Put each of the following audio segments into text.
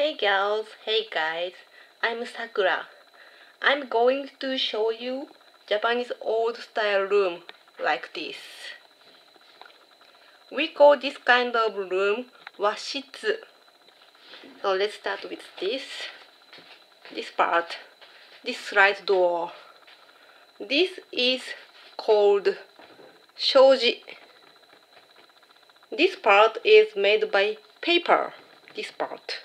Hey girls, hey guys, I'm Sakura. I'm going to show you Japanese old style room like this. We call this kind of room washitsu. So let's start with this. This part. This slide door. This is called shoji. This part is made by paper. This part.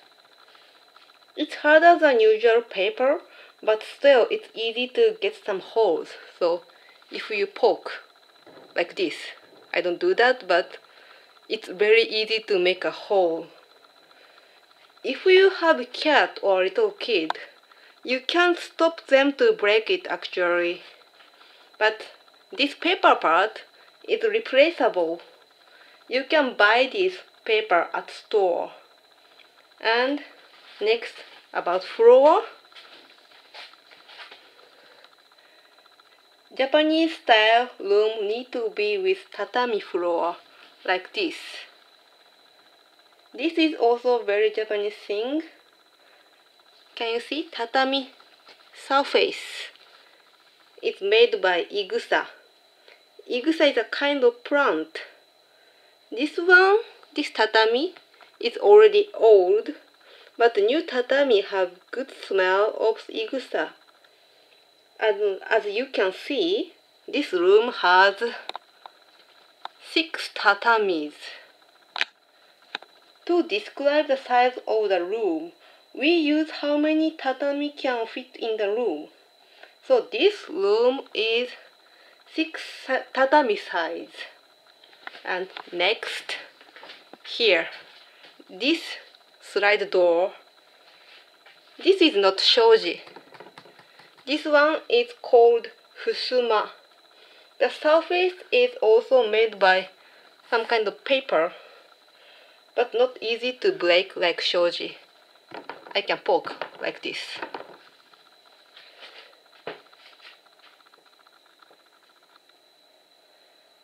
It's harder than usual paper, but still it's easy to get some holes. So if you poke like this, I don't do that, but it's very easy to make a hole. If you have a cat or a little kid, you can't stop them to break it actually. But this paper part is replaceable. You can buy this paper at store. And next about floor. Japanese style room need to be with tatami floor like this. This is also very Japanese thing. Can you see tatami surface? It's made by igusa. Igusa is a kind of plant. This one, this tatami, is already old, but new tatami have good smell of igusa. And as you can see, this room has six tatamis. To describe the size of the room, we use how many tatami can fit in the room. So this room is six tatami size. And next, here, this slide door. This is not shoji. This one is called fusuma. The surface is also made by some kind of paper, but not easy to break like shoji. I can poke like this.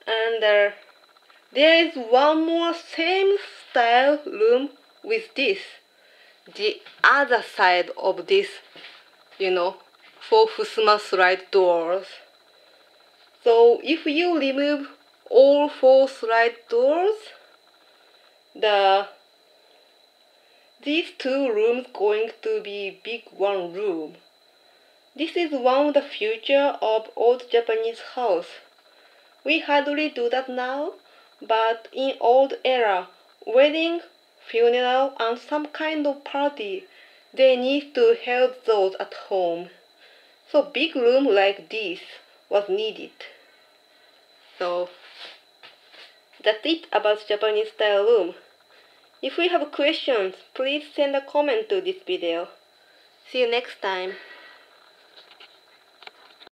And uh, there is one more same style room with this. The other side of this, you know, four Fusuma slide doors. So if you remove all four slide doors, the these two rooms going to be big one room. This is one of the future of old Japanese house. We hardly do that now, but in old era, wedding, funeral, and some kind of party, they need to hold those at home. So big room like this was needed. So that's it about Japanese style room. If you have questions, please send a comment to this video. See you next time.